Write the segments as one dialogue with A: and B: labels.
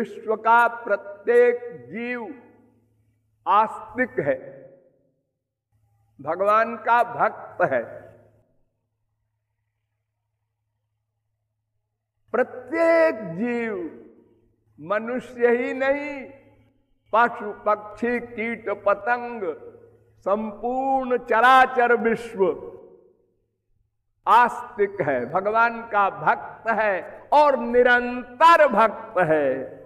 A: विश्व का प्रत्येक जीव आस्तिक है। भगवान का भक्त है। प्रत्येक जीव मनुष्य ही नहीं, पशु, पक्षी, कीट, पतंग, संपूर्ण चराचर विश्व आस्तिक है। भगवान का भक्त है और निरंतर भक्त है।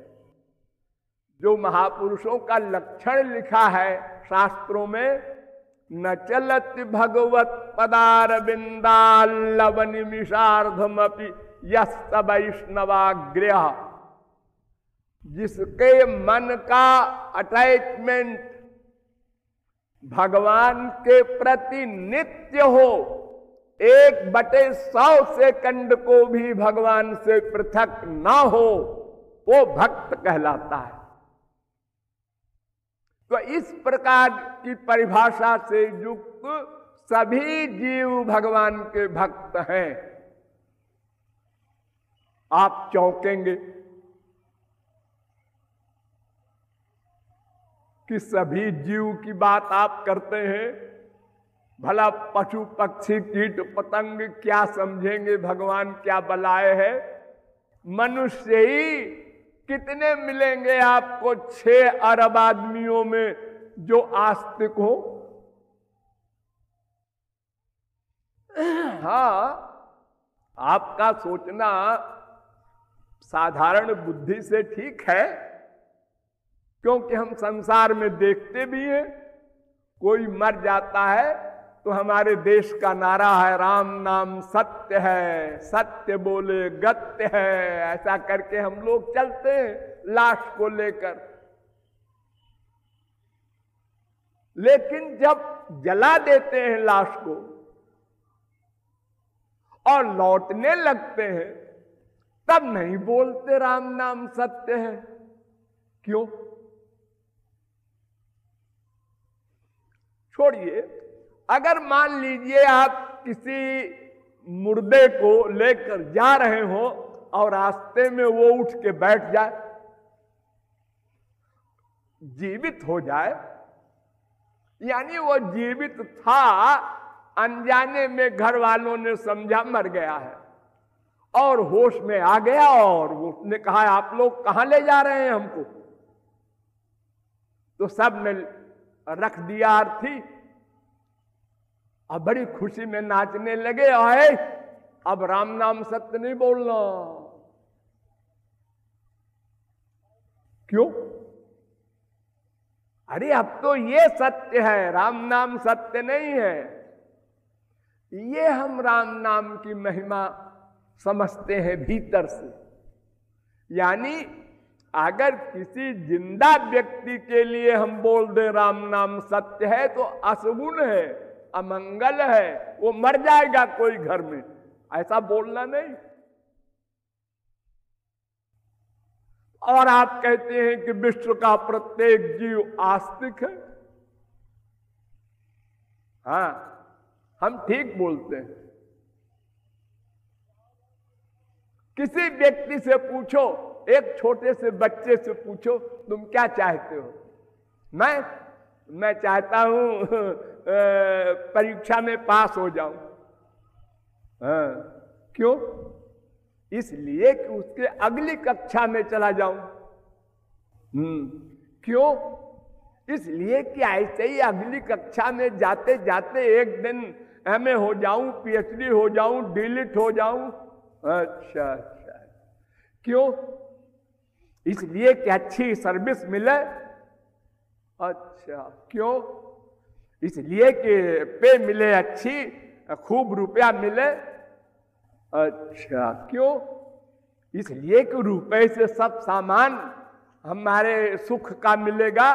A: जो महापुरुषों का लक्षण लिखा है शास्त्रों में, न चलत भगवत पदार बिंदालव निमिषार्धमपि यस्त वैष्णवाग्रह जिसके मन का अटैचमेंट भगवान के प्रति नित्य हो, एक बटे सौ सेकंड को भी भगवान से पृथक ना हो, वो भक्त कहलाता है। तो इस प्रकार की परिभाषा से युक्त सभी जीव भगवान के भक्त हैं। आप चौंकेंगे कि सभी जीव की बात आप करते हैं, भला पशु पक्षी कीट पतंग क्या समझेंगे, भगवान क्या बलाए है? मनुष्य ही कितने मिलेंगे आपको छह अरब आदमियों में जो आस्तिक हो? हाँ आपका सोचना साधारण बुद्धि से ठीक है, क्योंकि हम संसार में देखते भी हैं, कोई मर जाता है तो हमारे देश का नारा है, राम नाम सत्य है, सत्य बोले गत्य है। ऐसा करके हम लोग चलते हैं लाश को लेकर। लेकिन जब जला देते हैं लाश को और लौटने लगते हैं, तब नहीं बोलते राम नाम सत्य है। क्यों? छोड़िए अगर मान लीजिए आप किसी मुर्दे को लेकर जा रहे हो और रास्ते में वो उठ के बैठ जाए, जीवित हो जाए, यानी वो जीवित था, अनजाने में घर वालों ने समझा मर गया है। और होश में आ गया और उसने कहा, आप लोग कहाँ ले जा रहे हैं हमको? तो सबने रख दिया अर्थी अब बड़ी खुशी में नाचने लगे, आए। अब राम नाम सत्य नहीं बोलना। क्यों? अरे, अब तो ये सत्य है, राम नाम सत्य नहीं है। ये हम राम नाम की महिमा समझते हैं भीतर से। यानी, अगर किसी ज़िंदा व्यक्ति के लिए हम बोल दे राम नाम सत्य है तो असगुण है। अमंगल है, वो मर जाएगा कोई घर में। ऐसा बोलना नहीं। और आप कहते हैं कि विश्व का प्रत्येक जीव आस्तिक है। हाँ हम ठीक बोलते हैं। किसी व्यक्ति से पूछो, एक छोटे से बच्चे से पूछो, तुम क्या चाहते हो? मैं मैं चाहता हूँ परीक्षा में पास हो जाऊँ। हाँ, क्यों? इसलिए कि उसके अगली कक्षा में चला जाऊँ। हम्म क्यों? इसलिए कि ऐसे ही अगली कक्षा में जाते जाते एक दिन एम हो जाऊँ पीएचडी हो जाऊँ डिलीट हो जाऊँ। अच्छा अच्छा। क्यों? इसलिए कि अच्छी सर्विस मिले। अच्छा क्यों? इसलिए कि पे मिले अच्छी, खूब रुपया मिले। अच्छा क्यों? इसलिए कि रुपए से सब सामान हमारे सुख का मिलेगा।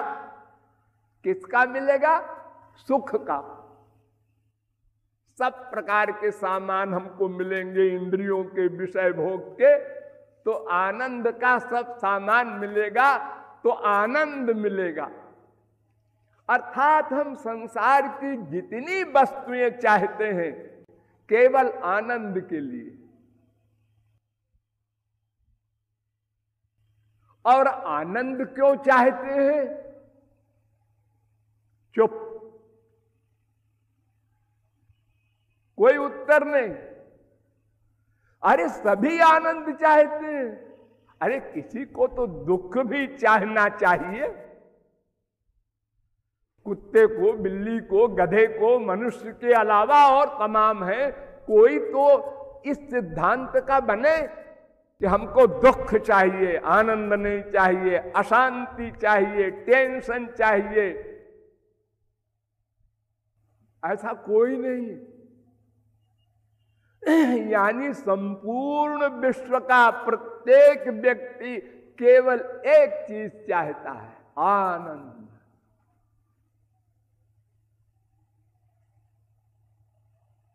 A: किसका मिलेगा? सुख का। सब प्रकार के सामान हमको मिलेंगे इंद्रियों के विषय भोग के। तो आनंद का सब सामान मिलेगा तो आनंद मिलेगा। अर्थात हम संसार की जितनी वस्तुएँ चाहते हैं, केवल आनंद के लिए। और आनंद क्यों चाहते हैं? चुप। कोई उत्तर नहीं। अरे, सभी आनंद चाहते हैं। अरे, किसी को तो दुख भी चाहना चाहिए। कुत्ते को, बिल्ली को, गधे को, मनुष्य के अलावा और तमाम है। कोई तो इस सिद्धांत का बने कि हमको दुख चाहिए, आनंद नहीं चाहिए, अशांति चाहिए, टेंशन चाहिए। ऐसा कोई नहीं। यानी संपूर्ण विश्व का प्रत्येक व्यक्ति केवल एक चीज़ चाहता है, आनंद।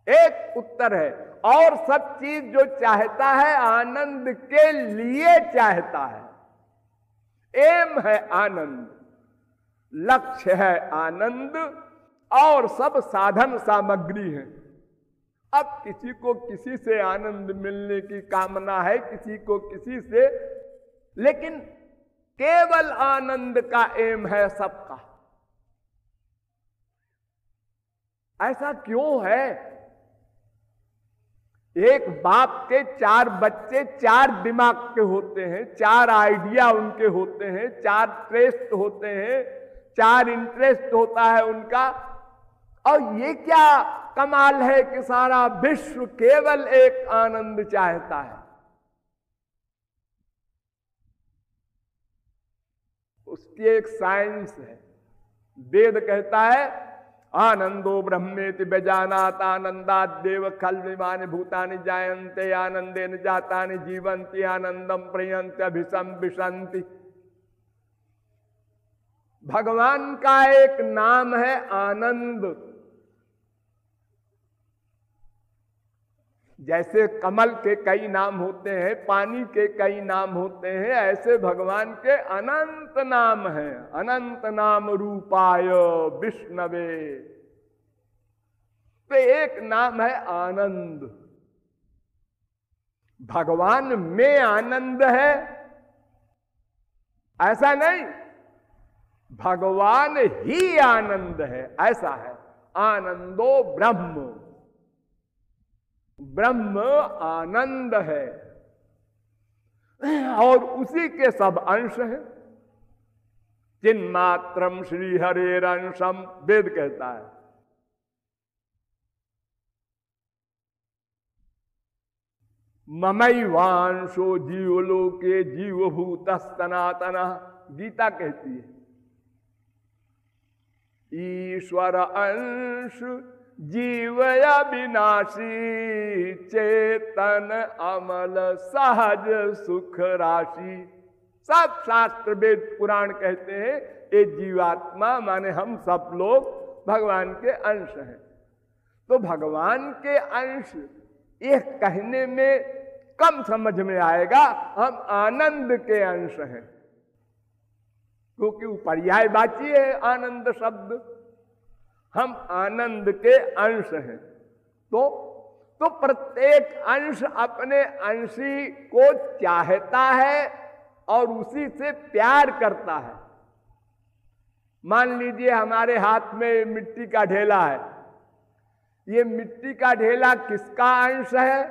A: एक उत्तर है, और सब चीज़ जो चाहता है आनंद के लिए चाहता है। एम है आनंद, लक्ष्य है आनंद, और सब साधन सामग्री है। अब किसी को किसी से आनंद मिलने की कामना है, किसी को किसी से, लेकिन केवल आनंद का एम है सबका। ऐसा क्यों है? एक बाप के चार बच्चे चार दिमाग के होते हैं, चार आइडिया उनके होते हैं, चार ट्रेस्ट होते हैं, चार इंटरेस्ट होता है उनका। और ये क्या कमाल है कि सारा विश्व केवल एक आनंद चाहता है। उसकी एक साइंस है, वेद कहता है आनंदो ब्रह्मेति बेजानात आनंदात देव खल विमान भूतानि जायन्ते आनंदे न जाता जीवंती आनंदम प्रियंत अभिषम विशंति भगवान का एक नाम है आनंद। जैसे कमल के कई नाम होते हैं, पानी के कई नाम होते हैं, ऐसे भगवान के अनंत नाम हैं। अनंत नाम रूपाय विष्णवे। तो एक नाम है आनंद। भगवान में आनंद है। ऐसा नहीं, भगवान ही आनंद है। ऐसा है, आनंदो ब्रह्म। ब्रह्म आनंद है। और उसी के सब अंश हैं चिन्मात्रम श्री अंशम वेद कहता है। ममई वांशो जीवलोके जीवभूत सनातन गीता कहती है। ईश्वर अंश जीवया विनाशी चेतन, अमल, सहज, सुख राशि। सब शास्त्र वेद पुराण कहते हैं ये जीवात्मा, माने हम सब लोग भगवान के अंश हैं। तो भगवान के अंश, ये कहने में कम समझ में आएगा, हम आनंद के अंश हैं। क्योंकि पर्यायवाची है, आनंद शब्द। हम आनंद के अंश हैं। तो तो प्रत्येक अंश अपने अंशी को चाहता है और उसी से प्यार करता है। मान लीजिए हमारे हाथ में मिट्टी का ढेला है। ये मिट्टी का ढेला किसका अंश है?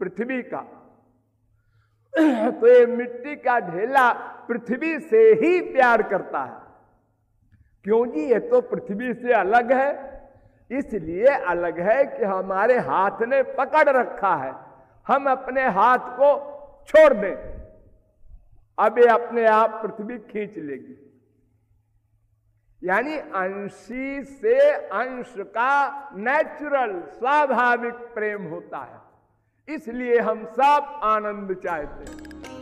A: पृथ्वी का। तो ये मिट्टी का ढेला पृथ्वी से ही प्यार करता है। क्यों जी? ये तो पृथ्वी से अलग है। इसलिए अलग है कि हमारे हाथ ने पकड़ रखा है। हम अपने हाथ को छोड़ दें। अब ये अपने आप पृथ्वी खींच लेगी। यानी अंशी से अंश का नेचुरल स्वाभाविक प्रेम होता है। इसलिए हम सब आनंद चाहते हैं।